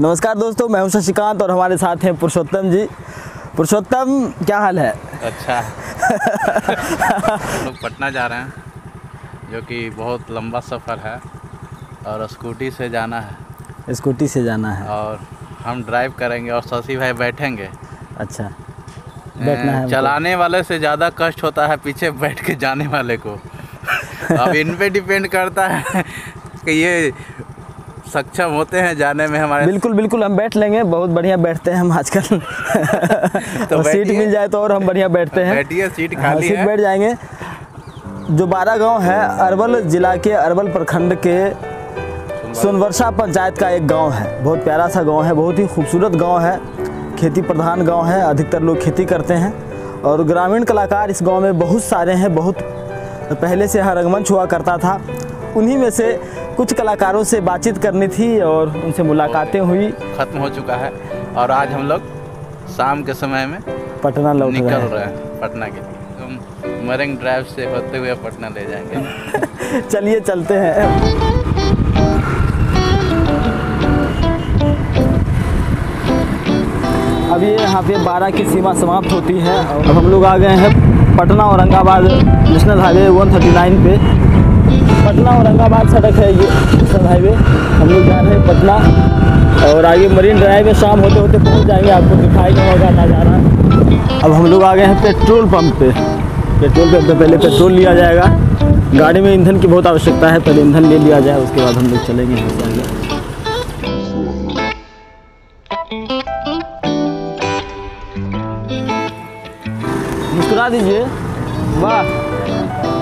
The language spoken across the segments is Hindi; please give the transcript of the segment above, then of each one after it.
नमस्कार दोस्तों मैं हूँ शशिकांत और हमारे साथ हैं पुरुषोत्तम जी। पुरुषोत्तम क्या हाल है? अच्छा। लोग पटना जा रहे हैं जो कि बहुत लंबा सफ़र है और स्कूटी से जाना है। स्कूटी से जाना है। और हम ड्राइव करेंगे और शशि भाई बैठेंगे। अच्छा। बैठना है चलाने वाले से ज़्यादा कष्ट होता है पीछे बैठ के जाने वाले को। अब इन पे डिपेंड करता है कि ये सक्षम होते हैं जाने में हमारे बिल्कुल बिल्कुल हम बैठ लेंगे बहुत बढ़िया बैठते हैं हम आजकल। तो सीट मिल जाए तो और हम बढ़िया बैठते हैं। बैठिए सीट हाँ, खाली सीट बैठ जाएँगे। जो बारह गाँव है अरवल जिला के अरवल प्रखंड के सोनवर्षा पंचायत का एक गाँव है। बहुत प्यारा सा गाँव है बहुत ही खूबसूरत गाँव है। खेती प्रधान गाँव है अधिकतर लोग खेती करते हैं। और ग्रामीण कलाकार इस गाँव में बहुत सारे हैं बहुत पहले से यहाँ रंगमंच हुआ करता था। उन्हीं में से कुछ कलाकारों से बातचीत करनी थी और उनसे मुलाकातें हुई। ख़त्म हो चुका है और आज हम लोग शाम के समय में पटना लौट निकल रहे हैं। रहे हैं पटना के लिए। हम मरंग ड्राइव से होते हुए पटना ले जाएँगे। चलिए चलते हैं। अब ये यहाँ पे बारह की सीमा समाप्त होती है। अब हम लोग आ गए हैं पटना औरंगाबाद नेशनल हाईवे 139 पे। पटना औरंगाबाद सड़क है ये नेशनल हाईवे। हम लोग जा रहे हैं पटना और आगे मरीन ड्राइव में शाम होते होते पहुँच जाएँगे, आपको दिखाएगा होगा ना जा नज़ारा अब हम लोग आ गए हैं पेट्रोल पंप पे। पेट्रोल पंप पे पहले पेट्रोल लिया जाएगा। गाड़ी में ईंधन की बहुत आवश्यकता है, पहले ईंधन ले लिया जाए, उसके बाद हम लोग चलेंगे यहाँ मुस्कुरा दीजिए। वाह,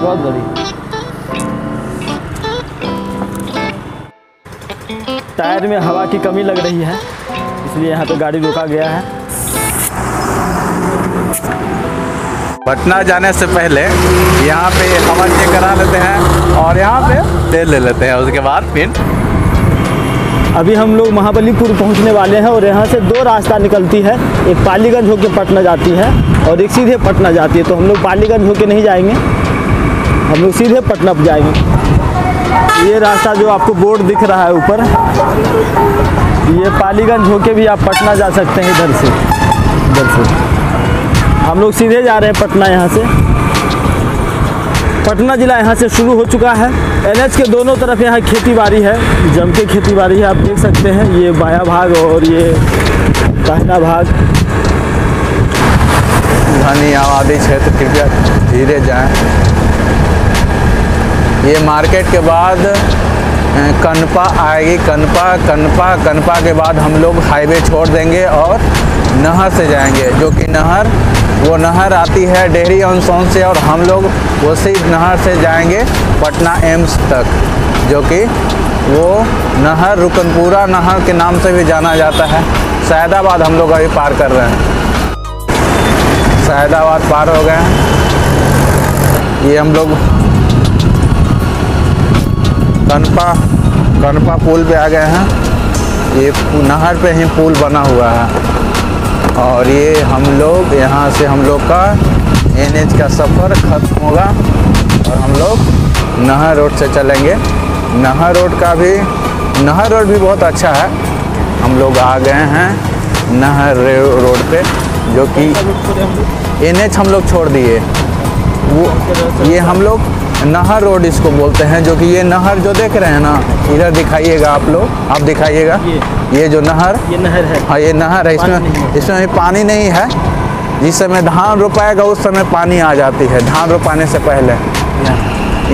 बहुत बड़ी टायर में हवा की कमी लग रही है इसलिए यहाँ पे गाड़ी रोका गया है। पटना जाने से पहले यहाँ पे हवा चेक करा लेते हैं और यहाँ पे तेल ले लेते हैं उसके बाद फिर अभी हम लोग महाबलीपुर पहुँचने वाले हैं और यहाँ से दो रास्ता निकलती है एक पालीगंज होके पटना जाती है और एक सीधे पटना जाती है। तो हम लोग पालीगंज होके नहीं जाएँगे हम लोग सीधे पटना जाएँगे। ये रास्ता जो आपको बोर्ड दिख रहा है ऊपर, ये पालीगंज होके भी आप पटना जा सकते हैं इधर से। इधर से। हम लोग सीधे जा रहे हैं पटना यहाँ से। पटना जिला यहाँ से शुरू हो चुका है। एनएच के दोनों तरफ़ यहाँ खेती बाड़ी है। जम के खेती बाड़ी है, आप देख सकते हैं। ये बाया भाग और ये दाहिना भाग। घनी आबादी क्षेत्र, कृपया धीरे जाएँ। ये मार्केट के बाद कनपा आएगी। कनपा कनपा कनपा के बाद हम लोग हाईवे छोड़ देंगे और नहर से जाएँगे। जो कि नहर, वो नहर आती है डेहरी ऑनसोन से और हम लोग उसी नहर से जाएँगे पटना एम्स तक, जो कि वो नहर, रुकनपुरा नहर के नाम से भी जाना जाता है। सैदाबाद हम लोग अभी पार कर रहे हैं। सैदाबाद पार हो गए हैं। ये हम लोग कनपा कनपा पुल पे आ गए हैं। ये नहर पे ही पुल बना हुआ है। और ये हम लोग यहाँ से हम लोग का एनएच का सफ़र ख़त्म होगा। और हम लोग नहर रोड से चलेंगे। नहर रोड का भी नहर रोड भी बहुत अच्छा है। हम लोग आ गए हैं नहर रोड पे जो कि एनएच हम लोग छोड़ दिए। वो ये हम लोग नहर रोड इसको बोलते हैं जो कि ये नहर जो देख रहे हैं ना इधर दिखाइएगा आप लोग आप दिखाइएगा। ये। ये जो नहर? ये नहर है। हाँ ये नहर है इसमें। इसमें अभी पानी नहीं है। जिस समय धान रोपाएगा उस समय पानी आ जाती है धान रोपाने से पहले।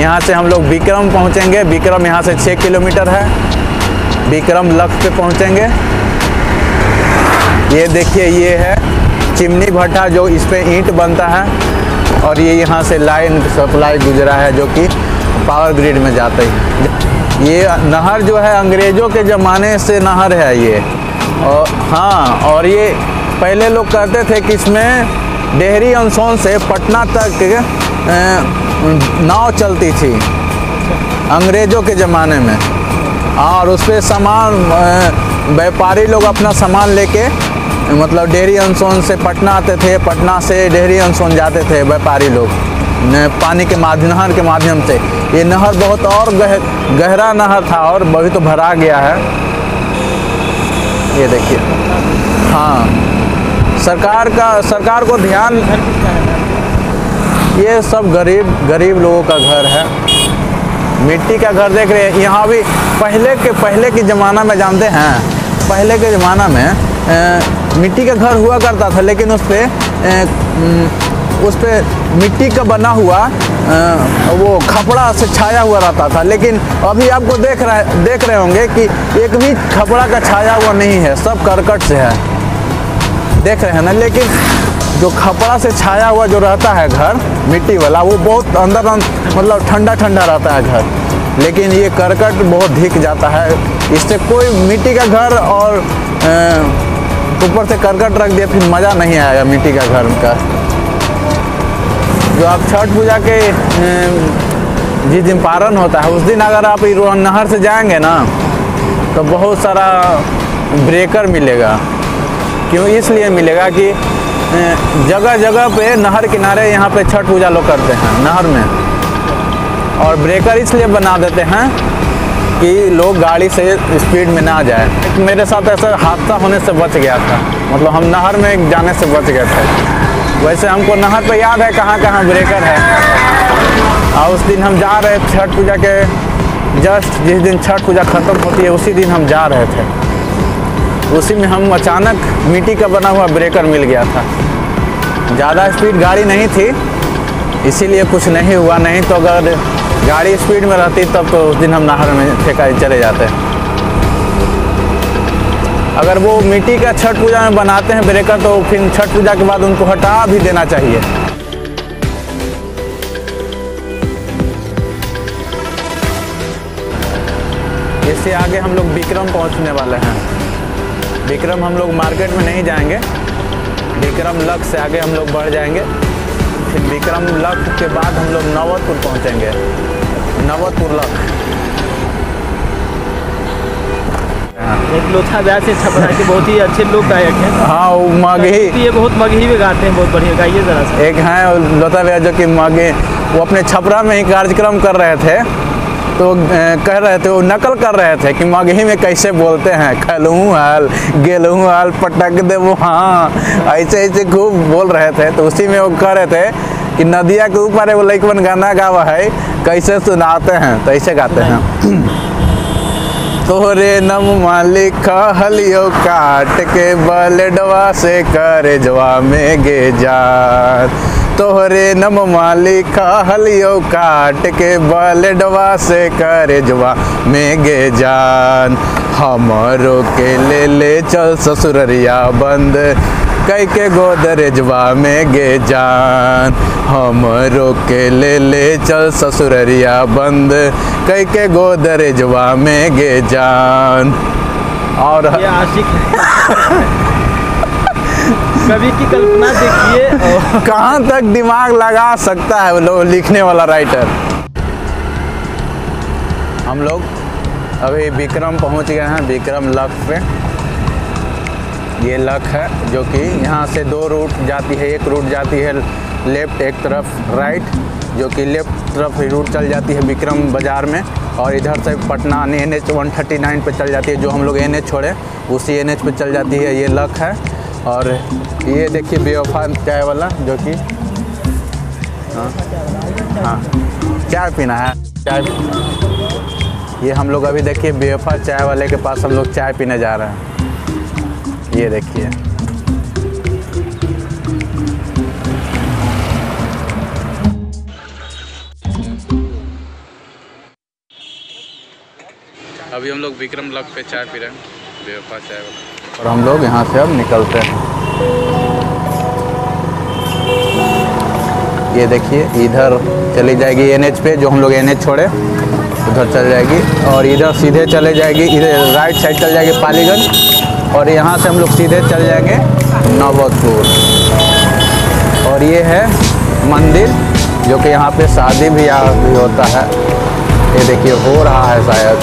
यहाँ से हम लोग विक्रम पहुँचेंगे। विक्रम यहाँ से छः किलोमीटर है। विक्रम लक्ष्य पे पहुँचेंगे। ये देखिए ये है चिमनी भट्टा जो इस पे ईंट बनता है। और ये यहाँ से लाइन सप्लाई गुजरा है जो कि पावर ग्रिड में जाते है। ये नहर जो है अंग्रेज़ों के ज़माने से नहर है ये। और हाँ और ये पहले लोग कहते थे कि इसमें डेहरी अनसोन से पटना तक नाव चलती थी अंग्रेज़ों के ज़माने में। और उस पर सामान व्यापारी लोग अपना सामान लेके मतलब डेहरी अनसोन से पटना आते थे पटना से डेहरी अनसोन जाते थे व्यापारी लोग। पानी के माध्यम नहर के माध्यम से। ये नहर बहुत और गह, गहरा नहर था और अभी तो भरा गया है। ये देखिए। हाँ। सरकार का सरकार को ध्यान ये सब गरीब गरीब लोगों का घर है। मिट्टी का घर देख रहे हैं। यहाँ भी पहले के पहले के ज़माना में जानते हैं। पहले के ज़माना में मिट्टी का घर हुआ करता था लेकिन उस पर उस पर मिट्टी का बना हुआ वो खपड़ा से छाया हुआ रहता था। लेकिन अभी आपको देख रहे देख रहे होंगे कि एक भी खपड़ा का छाया हुआ नहीं है सब करकट से है। देख रहे हैं ना लेकिन जो खपड़ा से छाया हुआ जो रहता है घर मिट्टी वाला वो बहुत अंदर मतलब ठंडा ठंडा रहता है घर। लेकिन ये करकट बहुत धिक जाता है। इससे कोई मिट्टी का घर और अ, ऊपर से करकट रख दिया, फिर मज़ा नहीं आएगा मिट्टी का घर का। जो आप छठ पूजा के जिस दिन पारण होता है, उस दिन अगर आप नहर से जाएँगे ना तो बहुत सारा ब्रेकर मिलेगा। क्यों? इसलिए मिलेगा कि जगह जगह पे, नहर किनारे यहाँ पे छठ पूजा लोग करते हैं, नहर में। और ब्रेकर इसलिए बना देते हैं कि लोग गाड़ी से स्पीड में ना जाए। मेरे साथ ऐसा हादसा होने से बच गया था। मतलब हम नहर में जाने से बच गए थे। वैसे हमको नहर पे याद है कहाँ कहाँ ब्रेकर है। और उस दिन हम जा रहे छठ पूजा के जस्ट जिस दिन छठ पूजा ख़त्म होती है, उसी दिन हम जा रहे थे। उसी में हम अचानक मिट्टी का बना हुआ ब्रेकर मिल गया था। ज़्यादा स्पीड गाड़ी नहीं थी, इसीलिए कुछ नहीं हुआ। नहीं तो अगर गाड़ी स्पीड में रहती तब तो उस दिन हम नहर में फेंका चले जाते हैं। अगर वो मिट्टी का छठ पूजा में बनाते हैं ब्रेकर तो फिर छठ पूजा के बाद उनको हटा भी देना चाहिए। इससे आगे हम लोग विक्रम पहुँचने वाले हैं। विक्रम हम लोग मार्केट में नहीं जाएँगे। विक्रम लक से आगे हम लोग बढ़ जाएँगे। फिर विक्रम लक के बाद हम लोग नवतपुर पहुँचेंगे। नवतपुर लक एक लोथा ब्याज से छपरा के बहुत ही अच्छे लोग गायक हैं। हाँ वो मगही ये बहुत मगही में गाते हैं बहुत बढ़िया। गाइए जरा। सा एक हैं लोथा भैया जो कि मगे वो अपने छपरा में ही कार्यक्रम कर रहे थे। तो कह रहे थे, वो नकल कर रहे थे कि मगही में कैसे बोलते हैं? खलूँ हाल, गेलूँ हाल, पटक दे वो हाँ। ऐसे ऐसे खूब बोल रहे थे। तो उसी में वो कह रहे थे कि नदिया के ऊपर वो लेकिन गाना गावा है, कैसे सुनाते हैं? तो ऐसे गाते हैं। तोहरे नम मालिक हलियो काट के बलडवा से कर जवा में गे जात। तोहरे नम मालिक हलियो काट के बलडवा से कर जवा में गे जान। हमरो के ले ले चल ससुररिया बंद। कई के गोदरेजवा में गे जान। हमरो के ले ले चल ससुररिया बंद। कई के गोदरेजवा में गे जान। और ये आशिक है। कवि की कल्पना देखिए कहाँ तक दिमाग लगा सकता है वो लोग लिखने वाला राइटर हम लोग अभी विक्रम पहुँच गए हैं विक्रम लक पे ये लक है, जो कि यहाँ से दो रूट जाती है, एक रूट जाती है लेफ़्ट एक तरफ़ राइट जो कि लेफ़्ट तरफ़ रूट चल जाती है विक्रम बाज़ार में, और इधर से Patna N H one thirty nine पर चल जाती है, जो हम लोग एन एच छोड़े, उसी एन एच पर चल जाती है ये लक है। और ये देखिए बेवफा चाय वाला, जो कि हाँ हाँ चाय पीना है, चाय ये हम लोग अभी देखिए बेवफा चाय वाले के पास हम लोग चाय पीने जा रहे हैं। ये देखिए। अभी हम लोग विक्रम लक पे चाय पी रहे हैं। बेवफा चाय वाला और हम लोग यहाँ से अब निकलते हैं। ये देखिए इधर चली जाएगी एनएच पे जो हम लोग एनएच छोड़े उधर चल जाएगी। और इधर सीधे चले जाएगी इधर राइट साइड चल जाएगी पालीगंज और यहाँ से हम लोग सीधे चल जाएँगे नवतपुर और ये है मंदिर, जो कि यहाँ पे शादी भी भी होता है। ये देखिए, हो रहा है शायद।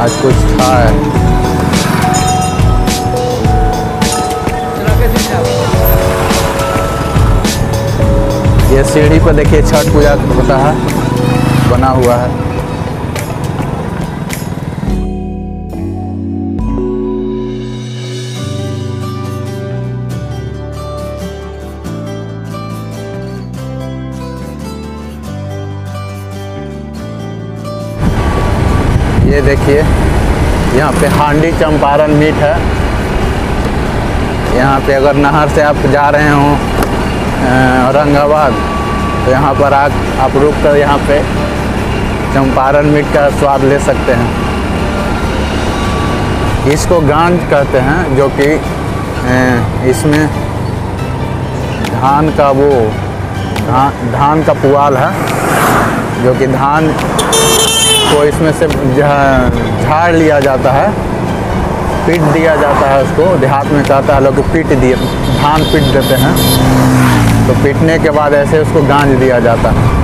आज कुछ था। है ये सीढ़ी पर देखिए छठ पूजा होता है, बना हुआ है। ये देखिए, यहाँ पे हांडी चंपारण मीट है। यहाँ पे अगर नहर से आप जा रहे हो औरंगाबाद तो यहाँ पर आ आप रुक कर यहाँ पे चंपारण मीट का स्वाद ले सकते हैं। इसको गांज कहते हैं, जो कि इसमें धान का वो धान धान का पुआल है। जो कि धान को इसमें से झाड़ लिया जाता है। पीट दिया जाता है उसको। देहात में कहता है लोग पीट दिए, धान पीट देते हैं। तो पीटने के बाद ऐसे उसको गांज दिया जाता है।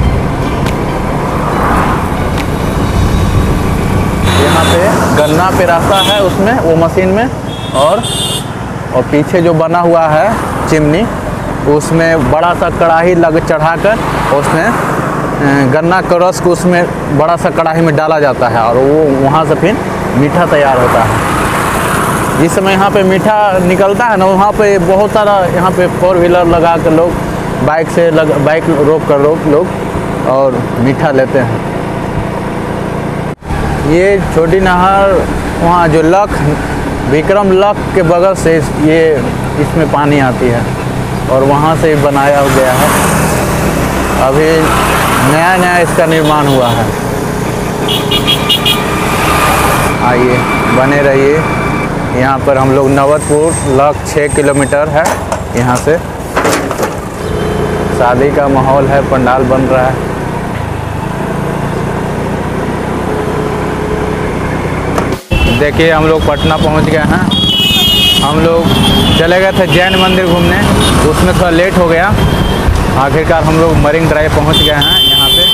यहाँ पे गन्ना पे रहता है उसमें, वो मशीन में। और और पीछे जो बना हुआ है चिमनी, उसमें बड़ा सा कढ़ाई लग चढ़ाकर उसमें गन्ना का रस को उसमें बड़ा सा कढ़ाई में डाला जाता है और वो वहाँ से फिर मीठा तैयार होता है। जिस समय यहाँ पे मीठा निकलता है ना, वहाँ पे बहुत सारा यहाँ पे फोर व्हीलर लगा कर लोग बाइक से लग बाइक रोक कर लोग लोग और मीठा लेते हैं। ये छोटी नहर, वहाँ जो लख, विक्रम लख के बगल से ये, इसमें पानी आती है और वहाँ से बनाया गया है। अभी नया नया इसका निर्माण हुआ है। आइए, बने रहिए। यहाँ पर हम लोग नवतपुर लग छः किलोमीटर है। यहाँ से शादी का माहौल है, पंडाल बन रहा है। देखिए, हम लोग पटना पहुँच गए हैं। हम लोग चले गए थे जैन मंदिर घूमने। उसमें थोड़ा लेट हो गया। आखिरकार हम लोग मरीन ड्राइव पहुँच गए हैं यहाँ पे।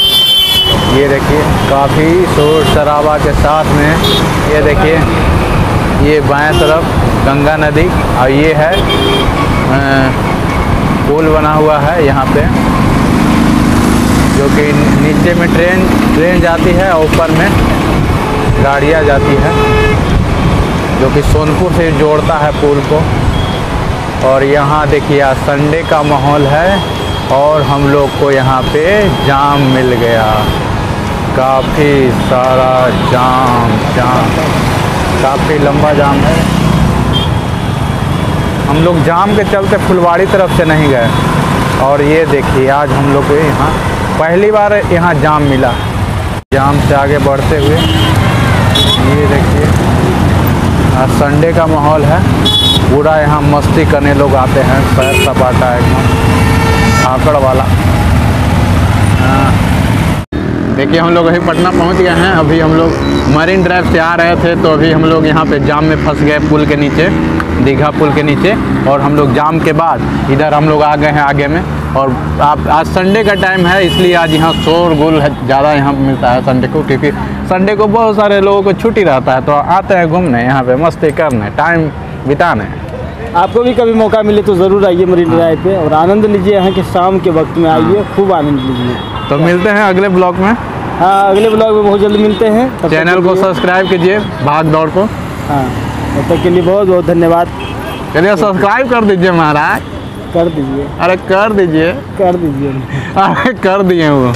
ये देखिए, काफ़ी शोर शराबा के साथ में ये देखिए, ये बाएँ तरफ़ गंगा नदी और ये है पुल बना हुआ है यहाँ पे, जो कि नीचे में ट्रेन ट्रेन जाती है और ऊपर में गाड़ियाँ जाती है, जो कि सोनपुर से जोड़ता है पुल को। और यहाँ देखिए संडे का माहौल है। और हम लोग को यहाँ पे जाम मिल गया। काफ़ी सारा जाम जाम। काफ़ी लंबा जाम है। हम लोग जाम के चलते फुलवाड़ी तरफ़ से नहीं गए। और ये देखिए, आज हम लोग को यहाँ पहली बार यहाँ जाम मिला। जाम से आगे बढ़ते हुए, ये देखिए, आज संडे का माहौल है। पूरा यहाँ मस्ती करने लोग आते हैं सैर सपाटा एकदम आकड़ वाला। देखिए, हम लोग अभी पटना पहुँच गए हैं। अभी हम लोग मरीन ड्राइव से आ रहे थे तो अभी हम लोग यहाँ पे जाम में फंस गए पुल के नीचे, दीघा पुल के नीचे, और हम लोग जाम के बाद इधर हम लोग आ गए हैं आगे में। और आप, आज संडे का टाइम है, इसलिए आज यहाँ शोर गुल है, ज़्यादा यहाँ मिलता है संडे को, क्योंकि संडे को बहुत सारे लोगों को छुट्टी रहता है तो आते हैं घूमने यहाँ पे, मस्ती करने टाइम बिताने। आपको भी कभी मौका मिले तो ज़रूर आइए मरीन ड्राइव पे और आनंद लीजिए यहाँ के शाम के वक्त में आइए खूब आनंद लीजिए। तो मिलते हैं अगले ब्लॉग में। हाँ अगले ब्लॉग में बहुत जल्दी मिलते हैं। चैनल को सब्सक्राइब कीजिए भाग दौड़ को। हाँ तब तक के लिए बहुत बहुत धन्यवाद। चलिए सब्सक्राइब कर दीजिए महाराज। कर दीजिए। अरे कर दीजिए। कर दीजिए। अरे कर दिए वो।